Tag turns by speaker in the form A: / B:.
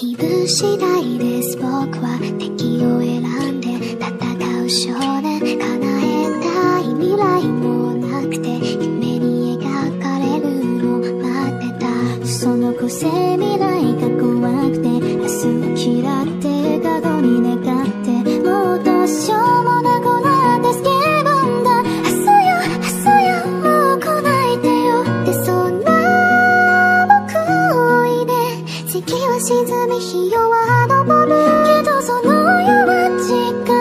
A: 気分次第です。僕は敵を選んで戦う少年叶えたい未来もなくて夢に描かれるの待ってた。その個性未来が追いで月は沈み日夜は昇るけどその夜は違